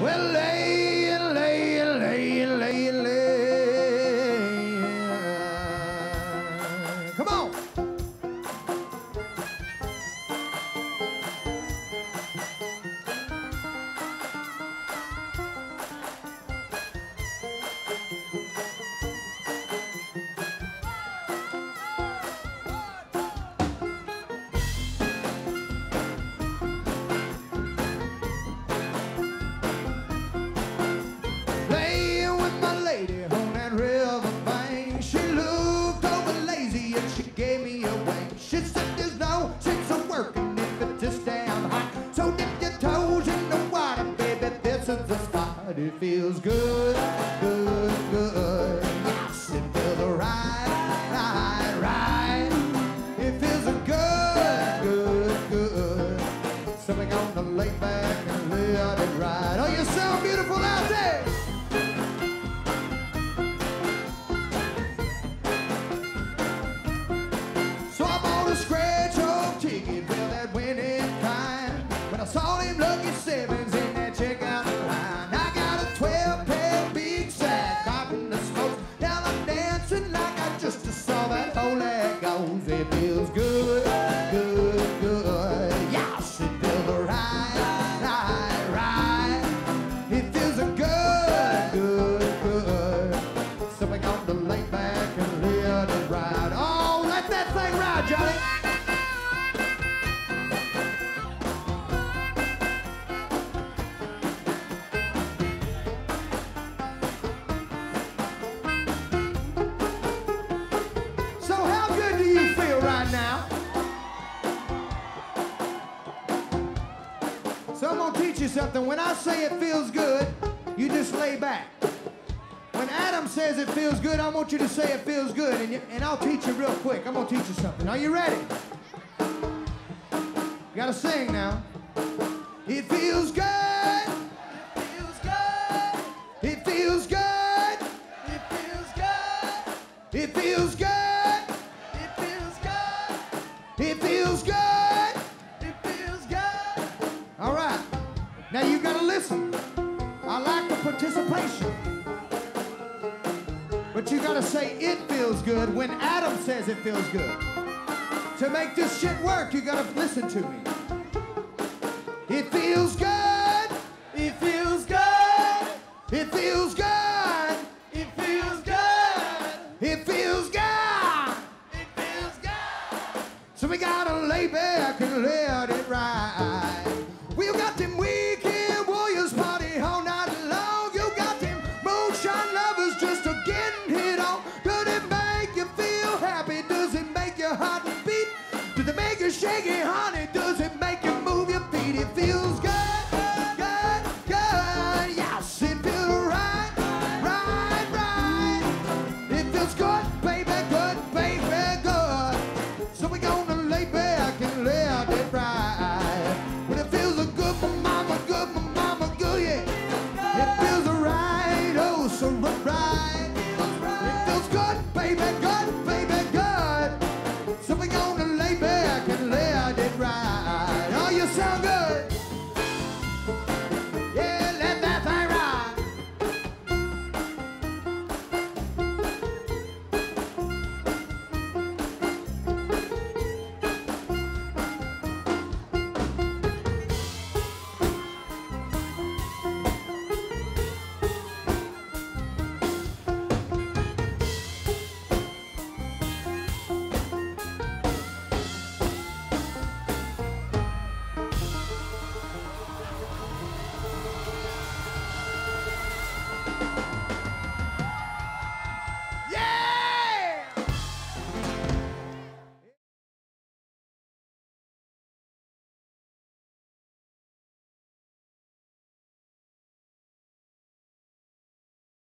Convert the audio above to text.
Well, lay, lay, lay, lay, lay. Come on. Just damn hot. So dip your toes in the water, baby. This is the spot. It feels good, good, good. Yes, it feels right, right, right. It feels good, good, good. Something on the lay So I'm gonna teach you something. When I say it feels good, you just lay back. When Adam says it feels good, I want you to say it feels good, and, you, and I'll teach you real quick. I'm gonna teach you something. Are you ready? You gotta sing now. It feels good. It feels good. It feels good. It feels good. It feels good. It feels good. It feels listen. I like the participation. But you gotta say it feels good when Adam says it feels good. To make this shit work, you gotta listen to me. It feels good. It feels good. It feels good. It feels good. It feels good. It feels good. So we gotta lay back and let. Does it make your heart beat? Does it make you shake it, honey? Does it make you move your feet? It feels good, good, good. Yes, it feels right, right, right. It feels good, baby, good, baby, good. So we're gonna lay back and let it ride. When it feels good, my mama, good, my mama, good, yeah. It feels right, oh, so right. sound